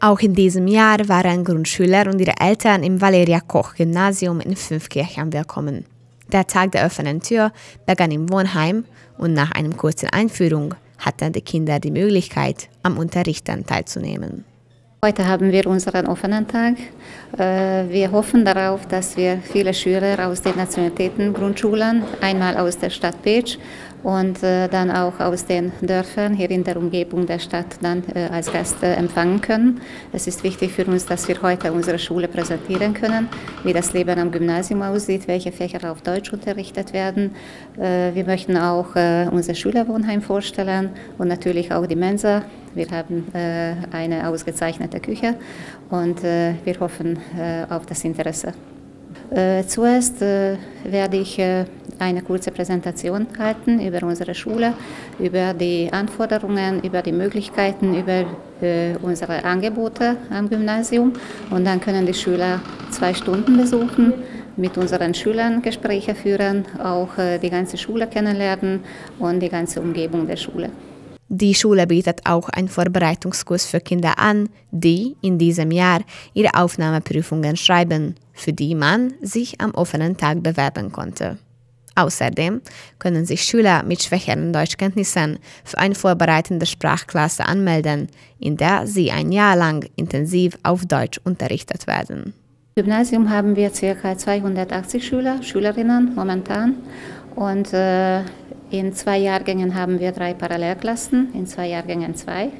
Auch in diesem Jahr waren Grundschüler und ihre Eltern im Valeria Koch Gymnasium in Fünfkirchen willkommen. Der Tag der offenen Tür begann im Wohnheim und nach einer kurzen Einführung hatten die Kinder die Möglichkeit, am Unterrichten teilzunehmen. Heute haben wir unseren offenen Tag. Äh, wir hoffen darauf, dass wir viele Schüler aus den Nationalitäten-Grundschulen, einmal aus der Stadt Pech und äh, dann auch aus den Dörfern hier in der Umgebung der Stadt dann äh, als Gäste empfangen können. Es ist wichtig für uns, dass wir heute unsere Schule präsentieren können, wie das Leben am Gymnasium aussieht, welche Fächer auf Deutsch unterrichtet werden. Äh, wir möchten auch unser Schülerwohnheim vorstellen und natürlich auch die Mensa. Wir haben eine ausgezeichnete Küche und wir hoffen auf das Interesse. Äh, zuerst äh, werde ich äh, eine kurze Präsentation halten über unsere Schule, über die Anforderungen, über die Möglichkeiten, über unsere Angebote am Gymnasium. Und dann können die Schüler zwei Stunden besuchen, mit unseren Schülern Gespräche führen, auch die ganze Schule kennenlernen und die ganze Umgebung der Schule. Die Schule bietet auch einen Vorbereitungskurs für Kinder an, die in diesem Jahr ihre Aufnahmeprüfungen schreiben, für die man sich am offenen Tag bewerben konnte. Außerdem können sich Schüler mit schwächeren Deutschkenntnissen für eine vorbereitende Sprachklasse anmelden, in der sie ein Jahr lang intensiv auf Deutsch unterrichtet werden. Im Gymnasium haben wir ca. 280 Schüler, Schülerinnen momentan und äh, in zwei Jahrgängen haben wir drei Parallelklassen, in zwei Jahrgängen zwei.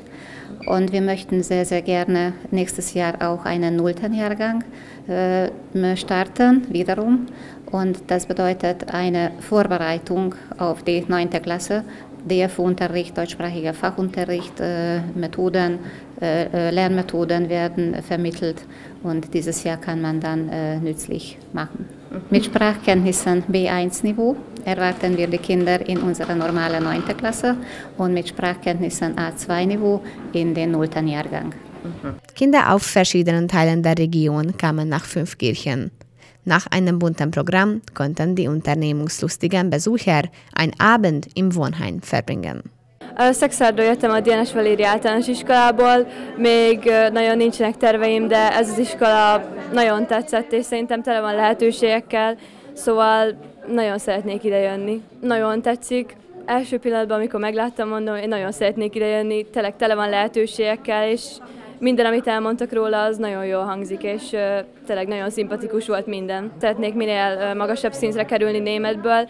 Und wir möchten sehr, sehr gerne nächstes Jahr auch einen nullten Jahrgang äh, starten, wiederum. Und das bedeutet eine Vorbereitung auf die neunte Klasse, DF-Unterricht, deutschsprachiger Fachunterricht, äh, Methoden, äh, äh, Lernmethoden werden vermittelt und dieses Jahr kann man dann äh, nützlich machen. Mit Sprachkenntnissen B1-Niveau erwarten wir die Kinder in unserer normalen 9. Klasse und mit Sprachkenntnissen A2-Niveau in den 0. Jahrgang. Mhm. Kinder auf verschiedenen Teilen der Region kamen nach Fünfkirchen. Nach einem bunten Programm konnten die unternehmungslustigen Besucher einen Abend im Wohnheim verbringen. Szexárdról jöttem a DNS Valéri általános iskolából, még nagyon nincsenek terveim, de ez az iskola nagyon tetszett, és szerintem tele van lehetőségekkel, szóval nagyon szeretnék ide jönni. Nagyon tetszik. Első pillanatban, amikor megláttam, mondom, én nagyon szeretnék ide jönni, tényleg tele van lehetőségekkel, és minden, amit elmondtak róla, az nagyon jól hangzik, és tényleg nagyon szimpatikus volt minden. Szeretnék minél magasabb szintre kerülni németből,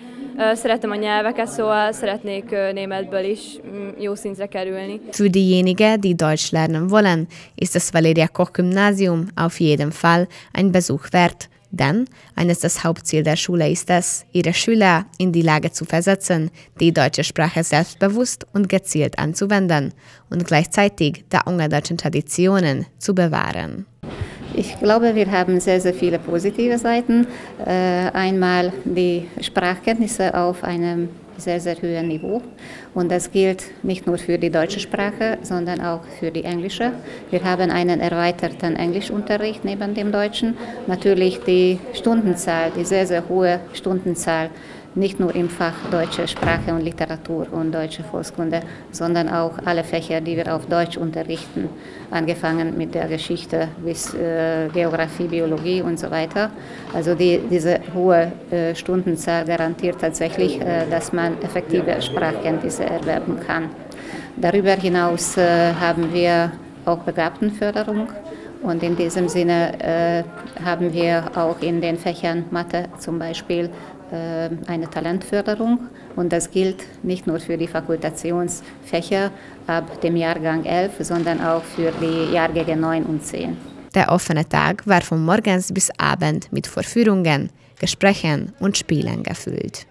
szeretem a nyelveket, szóval szeretnék németből is um, jó szintre kerülni. Für diejenigen, die Deutsch lernen wollen, ist das Valeria Koch Gymnasium auf jeden Fall ein Besuch wert. Denn eines das Hauptziel der Schule ist es, ihre Schüler in die Lage zu versetzen, die deutsche Sprache selbstbewusst und gezielt anzuwenden und gleichzeitig der ungardeutschen Traditionen zu bewahren. Ich glaube, wir haben sehr, sehr viele positive Seiten. Äh, einmal die Sprachkenntnisse auf einem sehr, sehr hohen Niveau. Und das gilt nicht nur für die deutsche Sprache, sondern auch für die englische. Wir haben einen erweiterten Englischunterricht neben dem Deutschen. Natürlich die Stundenzahl, die sehr, sehr hohe Stundenzahl nicht nur im Fach deutsche Sprache und Literatur und deutsche Volkskunde, sondern auch alle Fächer, die wir auf Deutsch unterrichten, angefangen mit der Geschichte bis äh, Geografie, Biologie und so weiter. Also die, diese hohe äh, Stundenzahl garantiert tatsächlich, äh, dass man effektive Sprachkenntnisse erwerben kann. Darüber hinaus äh, haben wir auch Begabtenförderung. Und in diesem Sinne äh, haben wir auch in den Fächern Mathe zum Beispiel eine Talentförderung und das gilt nicht nur für die Fakultationsfächer ab dem Jahrgang 11, sondern auch für die Jahrgänge 9 und 10. Der offene Tag war von morgens bis abend mit Vorführungen, Gesprächen und Spielen gefüllt.